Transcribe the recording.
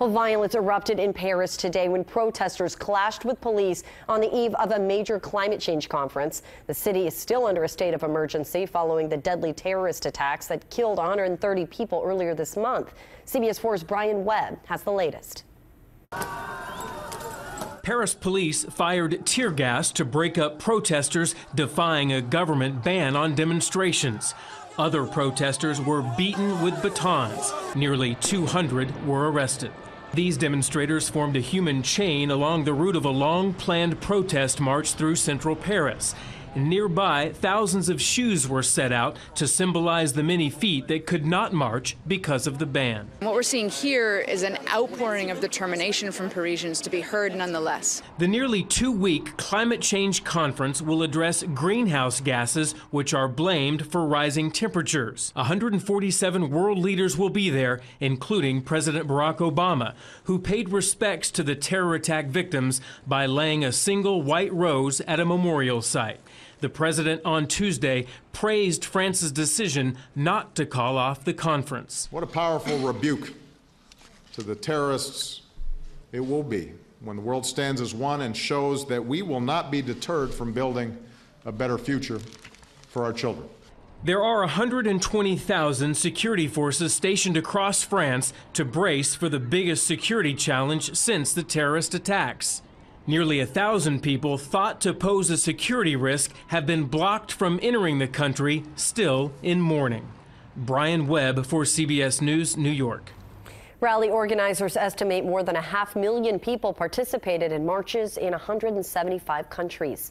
Well, violence erupted in Paris today when protesters clashed with police on the eve of a major climate change conference. The city is still under a state of emergency following the deadly terrorist attacks that killed 130 people earlier this month. CBS 4's Brian Webb has the latest. Paris police fired tear gas to break up protesters defying a government ban on demonstrations. Other protesters were beaten with batons. Nearly 200 were arrested. These demonstrators formed a human chain along the route of a long planned protest march through central Paris. Nearby, thousands of shoes were set out to symbolize the many feet that could not march because of the ban. What we're seeing here is an outpouring of determination from Parisians to be heard nonetheless. The nearly two week climate change conference will address greenhouse gases, which are blamed for rising temperatures. 147 world leaders will be there, including President Barack Obama, who paid respects to the terror attack victims by laying a single white rose at a memorial site. The president on Tuesday praised France's decision not to call off the conference. What a powerful rebuke to the terrorists it will be when the world stands as one and shows that we will not be deterred from building a better future for our children. There are 120,000 security forces stationed across France to brace for the biggest security challenge since the terrorist attacks. Nearly a thousand people thought to pose a security risk have been blocked from entering the country, still in mourning. Brian Webb for CBS News, New York. Rally organizers estimate more than a half million people participated in marches in 175 countries.